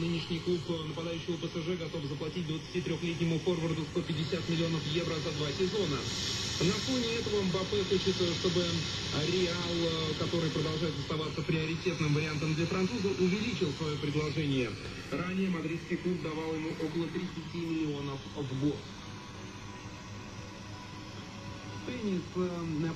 Нынешний клуб нападающего ПСЖ готов заплатить 23-летнему форварду 150 миллионов евро за два сезона. На фоне этого Мбаппе хочет, чтобы Реал, который продолжает оставаться приоритетным вариантом для француза, увеличил свое предложение. Ранее мадридский клуб давал ему около 30 миллионов в год. Теннис.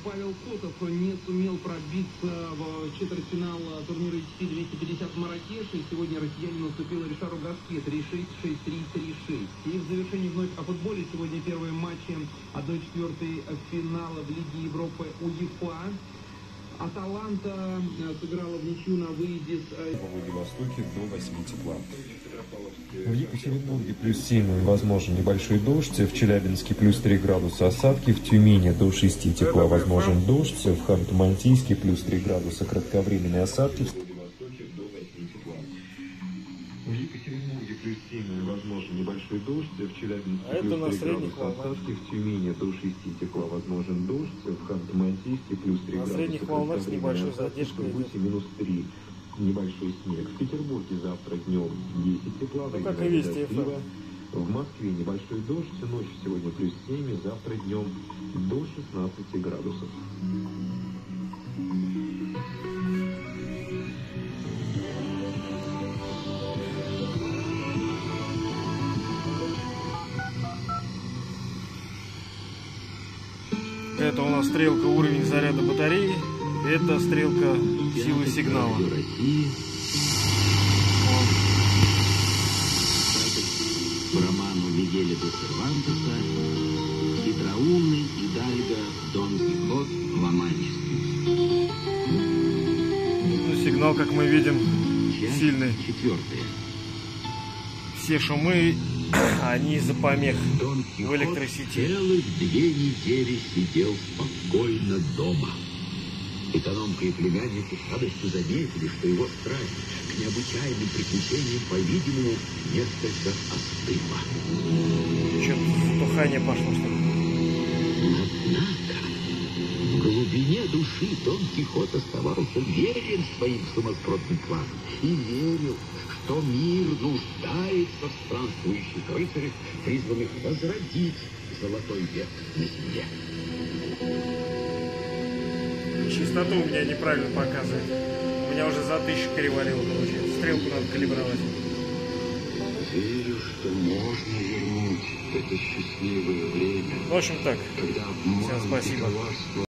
Павел Котов не сумел пробиться в четвертьфинал турнира ATP 250 в Маракеше. Сегодня россиянин уступил Ришару Гаске 3-6, 6-3, 3-6. И в завершении вновь о футболе. Сегодня первые матчи 1-4 финала в Лиге Европы УЕФА. Аталанта сыграла в ничью на выезде с... Во Владивостоке до 8 тепла. В Екатеринбурге плюс 7 возможен небольшой дождь, в Челябинске плюс 3 градуса осадки, в Тюмени до 6 тепла возможен дождь, в Ханты-Мансийске плюс 3 градуса кратковременные осадки. В Екатеринбурге плюс 7 возможен небольшой дождь, в Челябинске А это плюс на 3 средних градуса волнах. осадки, в Тюмени до 6 тепла возможен дождь, в Ханты-Мансийске плюс 3 На градуса средних волнах с небольшой задержкой в Сургуте минус 3 небольшой снег. В Петербурге завтра днем 10 тепла, Ну, в как и. ФМ. В Москве небольшой дождь, ночью сегодня плюс 7, и завтра днем до 16 градусов. Это у нас стрелка уровень заряда батареи. Это стрелка силы сигнала. по роману Мигеля де Сервантеса «Хитроумный Идальго Дон Кихот Ла-Манческий». Ну, сигнал, как мы видим, Часть сильный. четвертая. Все шумы, они из-за помех. Дон Кихот электросети. целых две недели сидел спокойно дома. Экономка и племянница с радостью заметили, что его страсть к необычайным приключениям, по-видимому, несколько остыла. Что-то затухание пошло, что ли. Глубине души Дон Кихот оставался верен своим сумасбродным планам и верил, что мир нуждается в странствующих рыцарях, призванных возродить золотой век на земле. Частоту у меня неправильно показывает. У меня уже за тысячу перевалило, получается. Стрелку надо калибровать. Верю, что можно вернуть это счастливое время, В общем так. когда Всем спасибо.